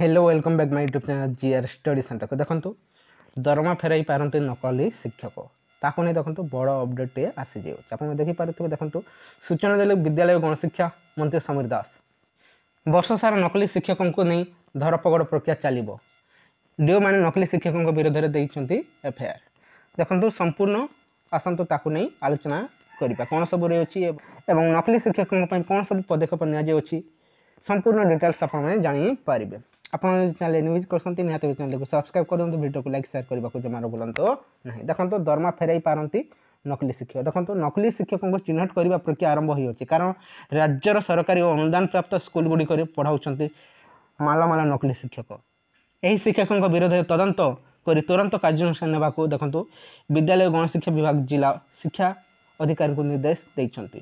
hello welcome back my YouTube channel G R study ସେଣ୍ଟରକୁ ଦେଖନ୍ତୁ ଦରମା ଫେରାଇ ପାରନ୍ତି ନକଲି ଶିକ୍ଷକ ତାକୁ ନେଇ ଦେଖନ୍ତୁ ବଡ଼ ଅପଡ଼େଟ୍ଟିଏ ଆସିଯାଉଛି ଆପଣ ଦେଖିପାରୁଥିବେ ଦେଖନ୍ତୁ ସୂଚନା ଦେଲେ ବିଦ୍ୟାଳୟ ଗଣଶିକ୍ଷା ମନ୍ତ୍ରୀ ସମୀର ଦାସ ବର୍ଷ ସାରା ନକଲି ଶିକ୍ଷକଙ୍କୁ ନେଇ ଧରପଗଡ଼ ପ୍ରକ୍ରିୟା ଚାଲିବ ଡିଓମାନେ ନକଲି ଶିକ୍ଷକଙ୍କ ବିରୋଧରେ ଦେଇଛନ୍ତି ଏଫଆଇଆର୍ ଦେଖନ୍ତୁ ସମ୍ପୂର୍ଣ୍ଣ ଆସନ୍ତୁ ତାକୁ ନେଇ ଆଲୋଚନା କରିବା କ'ଣ ସବୁ ରହିଅଛି ଏବଂ ନକଲି ଶିକ୍ଷକଙ୍କ ପାଇଁ କ'ଣ ସବୁ ପଦକ୍ଷେପ ନିଆଯାଉଛି ସମ୍ପୂର୍ଣ୍ଣ ଡିଟେଲ୍ସ ଆପଣମାନେ ଜାଣିପାରିବେ ଆପଣ ଚ୍ୟାନେଲ୍ ନ୍ୟୁଜ୍ କରୁଛନ୍ତି ନିହାତି ଚ୍ୟାନେଲ୍କୁ ସବସ୍କ୍ରାଇବ୍ କରନ୍ତୁ ଭିଡ଼ିଓକୁ ଲାଇକ୍ ସେୟାର୍ କରିବାକୁ ଜମାରୁ ଭୁଲନ୍ତୁ ନାହିଁ ଦେଖନ୍ତୁ ଦରମା ଫେରାଇ ପାରନ୍ତି ନକଲି ଶିକ୍ଷକ ଦେଖନ୍ତୁ ନକଲି ଶିକ୍ଷକଙ୍କୁ ଚିହ୍ନଟ କରିବା ପ୍ରକ୍ରିୟା ଆରମ୍ଭ ହୋଇଅଛି କାରଣ ରାଜ୍ୟର ସରକାରୀ ଓ ଅନୁଦାନ ପ୍ରାପ୍ତ ସ୍କୁଲଗୁଡ଼ିକରେ ପଢ଼ାଉଛନ୍ତି ମାଲାମାଲ ନକଲି ଶିକ୍ଷକ ଏହି ଶିକ୍ଷକଙ୍କ ବିରୋଧରେ ତଦନ୍ତ କରି ତୁରନ୍ତ କାର୍ଯ୍ୟାନୁଷ୍ଠାନ ନେବାକୁ ଦେଖନ୍ତୁ ବିଦ୍ୟାଳୟ ଗଣଶିକ୍ଷା ବିଭାଗ ଜିଲ୍ଲା ଶିକ୍ଷା ଅଧିକାରୀଙ୍କୁ ନିର୍ଦ୍ଦେଶ ଦେଇଛନ୍ତି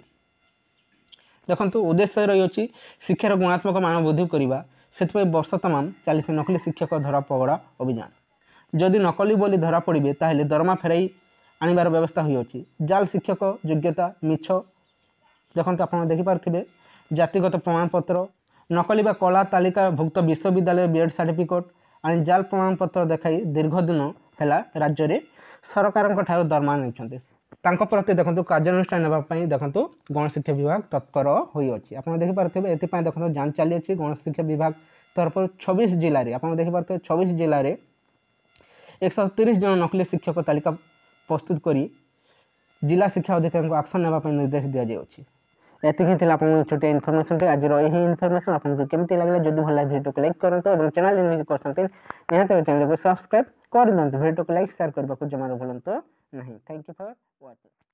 ଦେଖନ୍ତୁ ଉଦ୍ଦେଶ୍ୟ ରହିଅଛି ଶିକ୍ଷାର ଗୁଣାତ୍ମକ ମାନ ବୃଦ୍ଧି କରିବା ସେଥିପାଇଁ ବର୍ଷ ତମାମ ଚାଲିଛି ନକଲି ଶିକ୍ଷକ ଧରାପଗଡ଼ ଅଭିଯାନ ଯଦି ନକଲି ବୋଲି ଧରା ପଡ଼ିବେ ତାହେଲେ ଦରମା ଫେରାଇ ଆଣିବାର ବ୍ୟବସ୍ଥା ହୋଇଅଛି ଜାଲ ଶିକ୍ଷକ ଯୋଗ୍ୟତା ମିଛ ଦେଖନ୍ତୁ ଆପଣ ଦେଖିପାରୁଥିବେ ଜାତିଗତ ପ୍ରମାଣପତ୍ର ନକଲି ବା କଳା ତାଲିକାଭୁକ୍ତ ବିଶ୍ୱବିଦ୍ୟାଳୟ ବିଏଡ଼୍ ସାର୍ଟିଫିକେଟ୍ ଆଣି ଜାଲ ପ୍ରମାଣପତ୍ର ଦେଖାଇ ଦୀର୍ଘଦିନ ହେଲା ରାଜ୍ୟରେ ସରକାରଙ୍କ ଠାରୁ ଦରମା ନେଇଛନ୍ତି ତାଙ୍କ ପ୍ରତି ଦେଖନ୍ତୁ କାର୍ଯ୍ୟାନୁଷ୍ଠାନ ନେବା ପାଇଁ ଦେଖନ୍ତୁ ଗଣଶିକ୍ଷା ବିଭାଗ ତତ୍ପର ହୋଇଅଛି ଆପଣ ଦେଖିପାରୁଥିବେ ଏଥିପାଇଁ ଦେଖନ୍ତୁ ଯାଞ୍ଚ ଚାଲିଅଛି ଗଣଶିକ୍ଷା ବିଭାଗ ତରଫରୁ ଛବିଶ ଜିଲ୍ଲାରେ ଆପଣ ଦେଖିପାରୁଥିବେ ଛବିଶ ଜିଲ୍ଲାରେ একশো তিরিশ জন নকলি শিক্ষক তালিকা প্রস্তুত করে জেলা শিক্ষা অধিকারী আকশন নেওয়া নির্দেশ দিয়া যাচ্ছে এতকি লা আপনার ছোট ইনফরমেশন আজ এই ইনফরমেশন আপনার কেমি লাগলা যদি ভাল লাগে ভিডিওকে লাইক করতে এবং চ্যানেল করতে নিহত চ্যানেলকে সবসক্রাইব ওয়ার্ল্ড এন্ড ভিডিওকে লাইক শেয়ার করবে কিছু আমার বলেন তো না থ্যাঙ্ক ইউ ফর ওয়াচিং